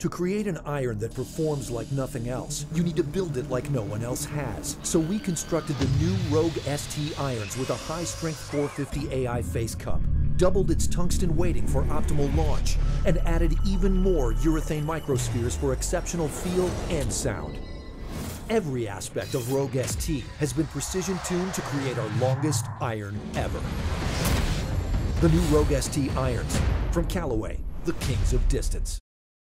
To create an iron that performs like nothing else, you need to build it like no one else has. So we constructed the new Rogue ST irons with a high-strength 450 AI face cup, doubled its tungsten weighting for optimal launch, and added even more urethane microspheres for exceptional feel and sound. Every aspect of Rogue ST has been precision tuned to create our longest iron ever. The new Rogue ST irons from Callaway, the kings of distance.